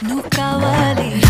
Ну, кавалер.